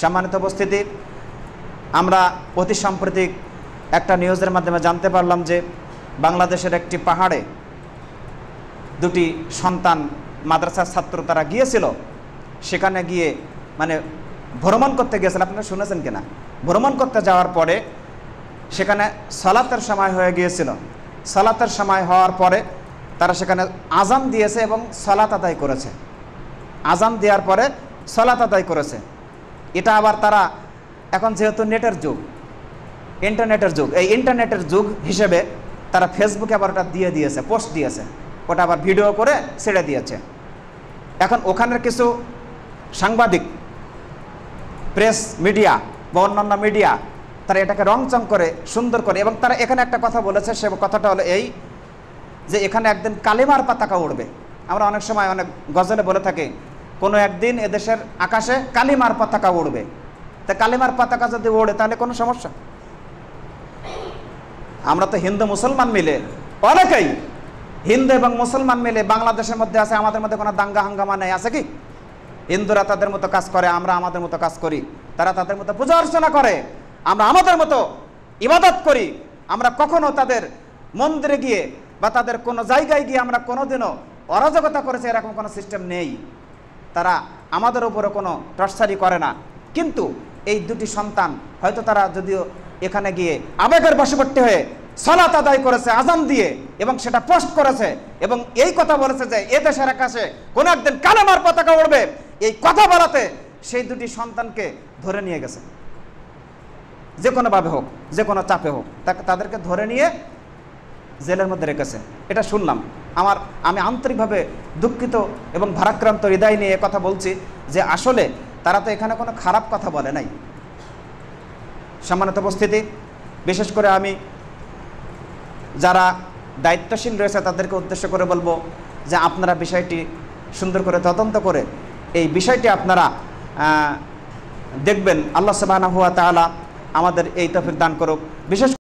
সম্মানিত উপস্থিতি, আমরা অতি সাম্প্রতিক একটা নিউজের মাধ্যমে জানতে পারলাম যে বাংলাদেশের একটি পাহাড়ে দুটি সন্তান মাদ্রাসার ছাত্র তারা গিয়েছিল। সেখানে গিয়ে মানে ভ্রমণ করতে গিয়েছিল। আপনারা শুনেছেন কিনা? ভ্রমণ করতে যাওয়ার পরে সেখানে সলাতের সময় হয়ে গিয়েছিল। সলাতের সময় হওয়ার পরে তারা সেখানে আজান দিয়েছে এবং সলাত আদায় করেছে। আজান দেওয়ার পরে সলাত আদায় করেছে। এটা আবার তারা এখন যেহেতু নেটের যুগ, ইন্টারনেটের যুগ, এই ইন্টারনেটের যুগ হিসেবে তারা ফেসবুকে আবার ওটা দিয়ে দিয়েছে পোস্ট দিয়েছে। ওটা আবার ভিডিও করে ছেড়ে দিয়েছে। এখন ওখানের কিছু সাংবাদিক প্রেস মিডিয়া বা অন্যান্য মিডিয়া তারা এটাকে রংচং করে, সুন্দর করে, এবং তারা এখানে একটা কথা বলেছে, সে কথাটা হলো এই যে এখানে একদিন কালিমার পাতাকা উড়বে। আমরা অনেক সময় অনেক গজলে বলে থাকি কোনো একদিন এদেশের আকাশে কালিমার পতাকা উড়বে। তা কালিমার পতাকা যদি ওড়ে, তাহলে কোনো সমস্যা? আমরা তো হিন্দু মুসলমান মিলে, অনেকেই হিন্দু এবং মুসলমান মিলে বাংলাদেশের মধ্যে আছে, আমাদের মধ্যে কোনো দাঙ্গা হাঙ্গামা নেই, আছে কি? হিন্দুরা তাদের মতো কাজ করে, আমরা আমাদের মতো কাজ করি। তারা তাদের মতো পূজা অর্চনা করে, আমরা আমাদের মতো ইবাদত করি। আমরা কখনো তাদের মন্দিরে গিয়ে বা তাদের কোনো জায়গায় গিয়ে আমরা কোনোদিনও অরাজকতা করেছে, এরকম কোনো সিস্টেম নেই। তারা আমাদের উপরে কোনো টর্চারি করে না। কিন্তু এই দুটি সন্তান, হয়তো তারা যদিও এখানে গিয়ে আবেগের বশবর্তী হয়ে সলাত আদায় করেছে, আজান দিয়ে এবং সেটা পোস্ট করেছে এবং এই কথা বলেছে যে এ দেশের আকাশে কোনো একদিন কালেমার পতাকা উড়বে। এই কথা বলাতে সেই দুটি সন্তানকে ধরে নিয়ে গেছে। যে কোনোভাবে হোক, যে কোনো চাপে হোক, তাকে তাদেরকে ধরে নিয়ে জেলের মধ্যে রেখেছে। এটা শুনলাম। আমার, আমি আন্তরিকভাবে দুঃখিত এবং ভারাক্রান্ত হৃদয় নিয়ে কথা বলছি যে আসলে তারা তো এখানে কোনো খারাপ কথা বলে নাই। সম্মানিত উপস্থিতি, বিশেষ করে আমি যারা দায়িত্বশীল রয়েছে তাদেরকে উদ্দেশ্য করে বলব যে আপনারা বিষয়টি সুন্দর করে তদন্ত করে এই বিষয়টি আপনারা দেখবেন। আল্লাহ তাআলা আমাদের এই তফিক দান করুক। বিশেষ